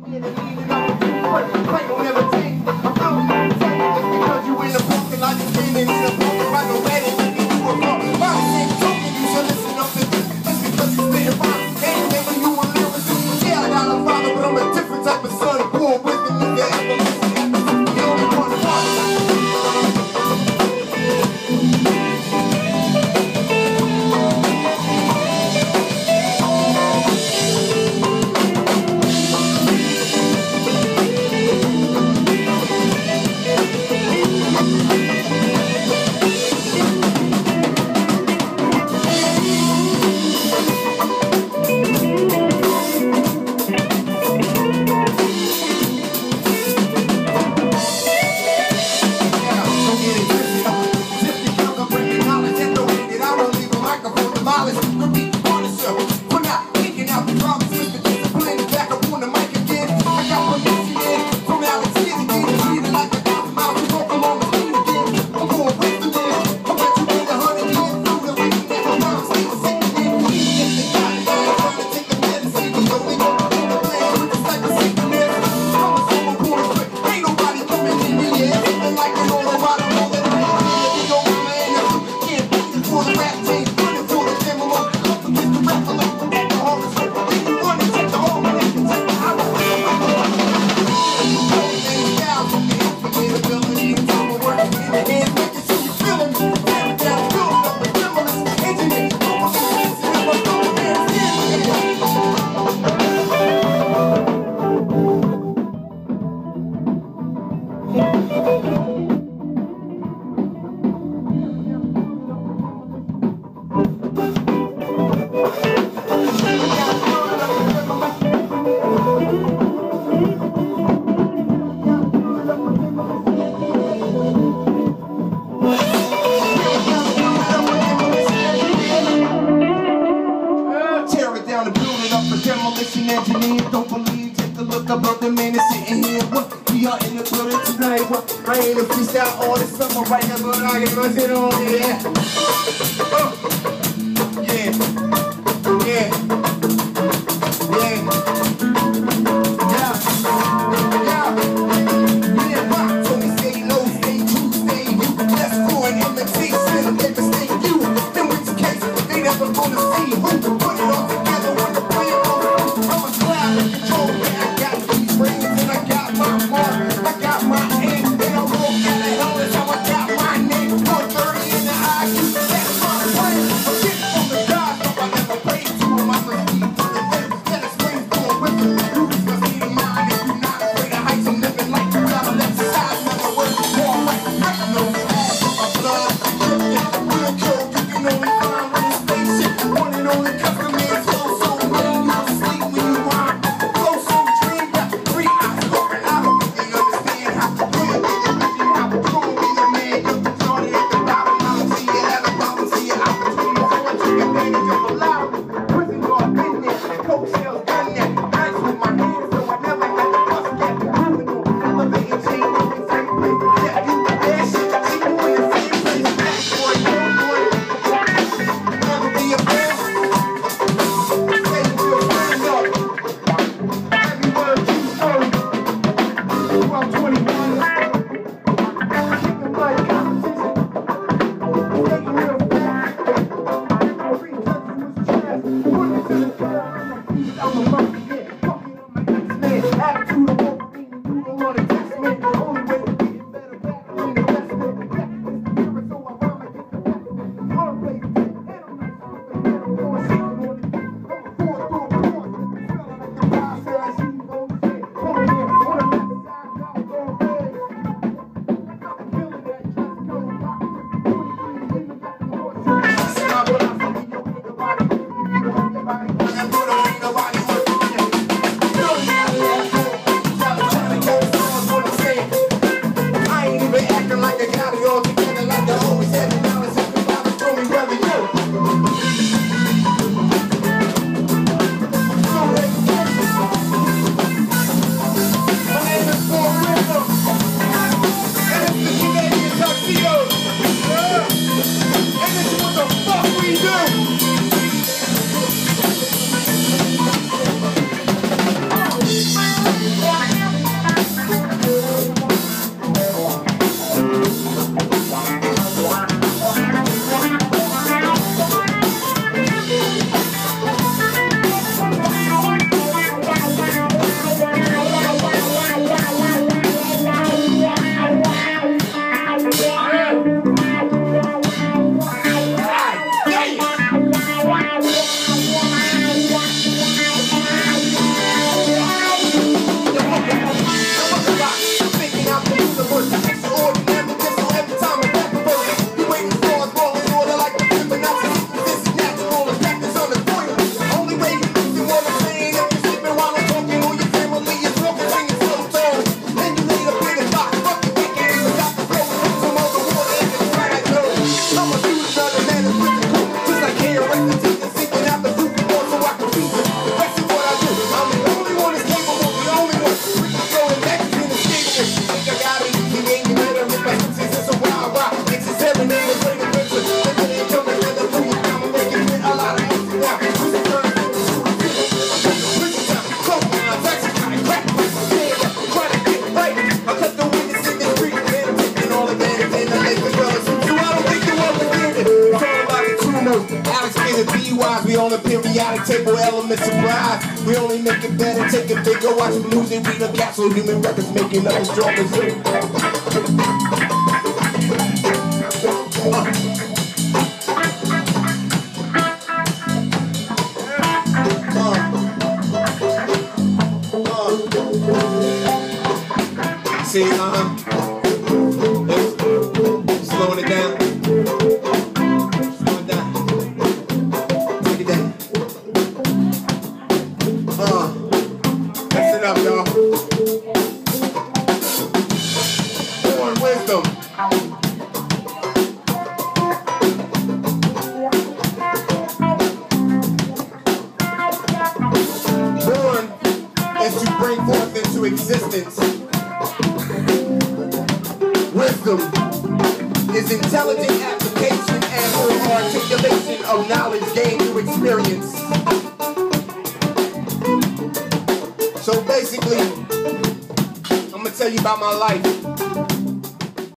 快快 about the man that's sitting here. What? We are in the building tonight. What? I ain't a freestyle all this summer right now, but I can run it on. Yeah. oh, Yeah. Yeah. Well, 20 periodic table element surprise. We only make it better, take it bigger, watch them lose it, read a capsule, human records making us stronger. See, uh-huh. Is intelligent application and articulation of knowledge gained through experience. So basically, I'm gonna tell you about my life.